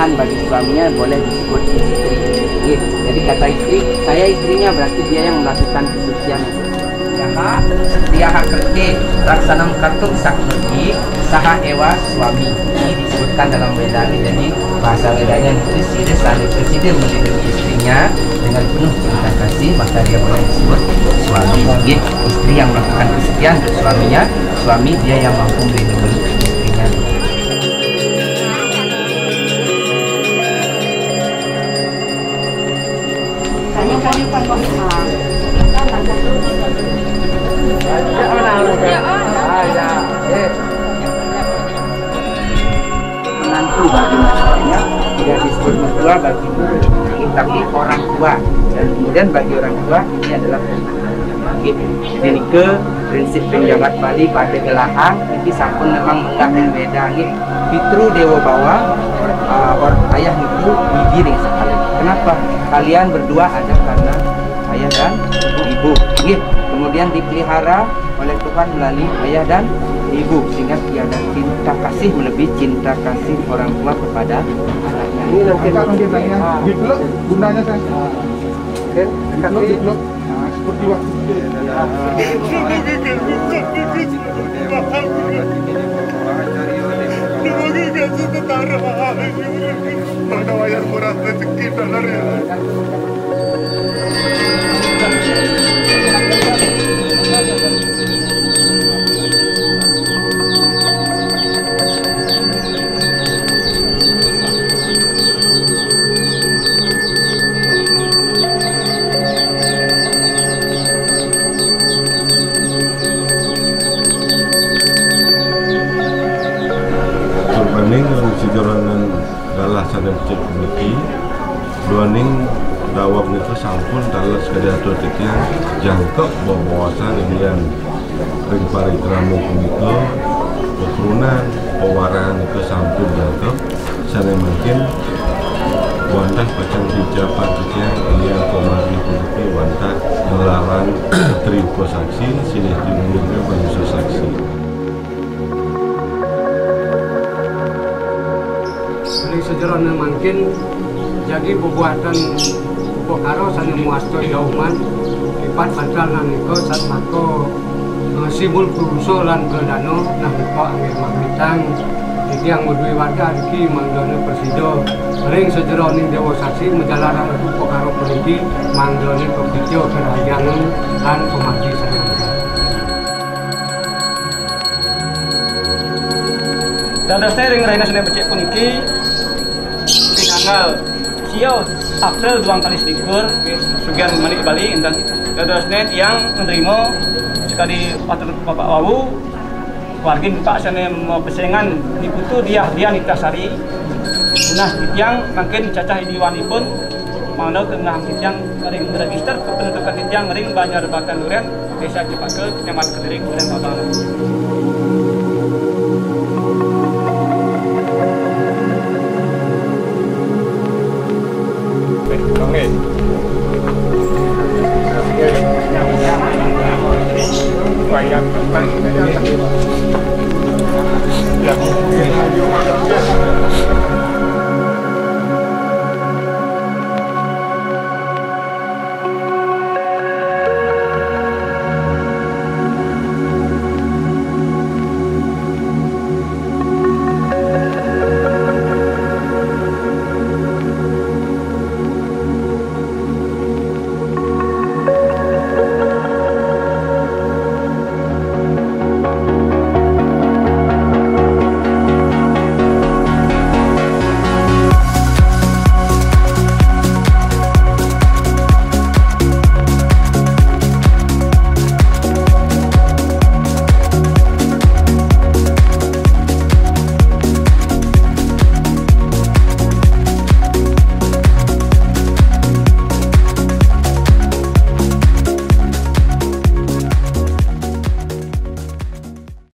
kewajiban bagi suaminya boleh disebut istri. Jadi kata istri, saya istrinya berarti dia yang melakukan kesucian. Yaha, setiaha kerti, laksanam kartung saknuki, saha ewa suami. Ini disebutkan dalam Wedani. Jadi bahasa Wedanya itu sida sani presiden melindungi istrinya dengan penuh cinta kasih, maka dia boleh disebut suami. Istri yang melakukan kesucian untuk suaminya, suami dia yang mampu melindungi menantu bagi mertuanya tidak disebut mertua bagi ini tapi orang tua dan kemudian bagi orang tua ini adalah gitu. Jadi ke prinsip penjabat Bali pada gelahang itu sampun memang menggah beda gitu. Fitru dewa bawa uh, or, ayah itu digiring sekali. Kenapa? Kalian berdua ada karena ayah dan ibu. Gitu. Kemudian dipelihara oleh Tuhan melalui ayah dan ibu sehingga tiada cinta kasih melebihi cinta kasih orang tua kepada anaknya. Ini nanti kalau dia tanya, diplok gunanya saya. Oke, Diplok, diplok. Nah, seperti waktu Tarma, ay, no por hacer. Cek niki Duaning dawab niki sampun dalah sekadar atur tikian jangkep bawasan inian ring parikramo punika keturunan pewaran itu sampun jangkep. Sana mungkin wantah pacang dijapan tikian inian komari puniki wantah melawan tripo saksi sini dimulirnya bangsa saksi Sejarahnya mungkin jadi perbuatan Bokaro sana muasto dauman lipat bantal nang niko sat mako eh, simbol kuruso lan beladano nah niko angin mamitang jadi yang berdua warga iki mangdono presido ring sejarah ning dewa saksi menjalankan itu Bokaro perigi mangdono kepijo kerajangan lan pemati sayang Dados ring Raina Sene Becik puniki pinanggal Sio April duang kali selikur Sugian Manik Bali dan dados yang menerima sekali patur Bapak Wawu. Warga Pak Sene pesengan diputu dia dia nikasari Nah, yang mungkin cacah diwanipun mana kena yang ring register kependudukan yang ring Banjar Batan Duren Desa Cipake Kecamatan Kediri Kabupaten Batang.